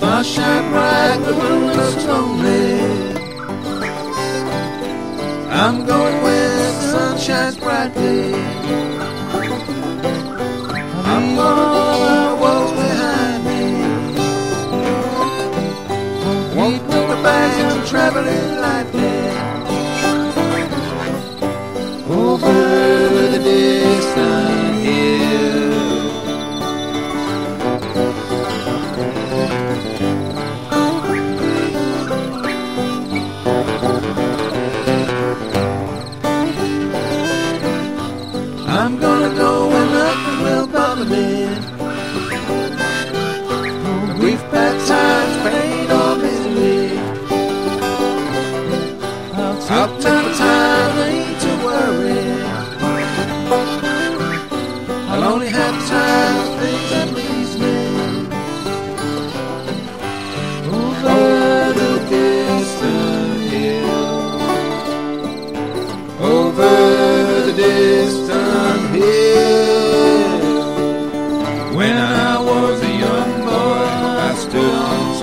Stars shine bright, the moon looks lonely. I'm going where the sun shines brightly. I'm gonna leave the walls behind me. Won't put my bags I'm traveling lightly. I'm gonna go where nothing will bother me. We've grief, bad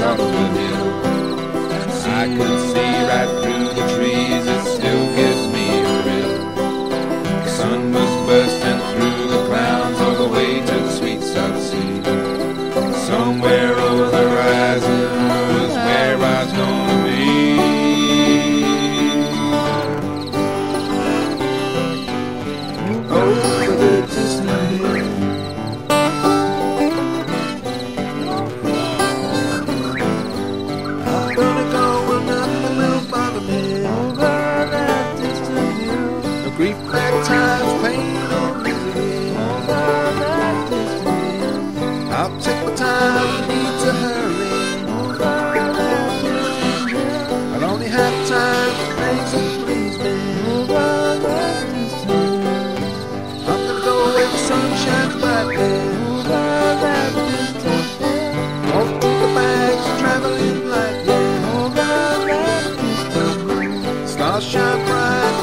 on top grief, bad times, pain, that distant hill. I'll take my time, need to hurry. I'll only have time for things that please me. I'm gonna go where the sun shines brightly. Take the bags, traveling lightly. Stars shine bright,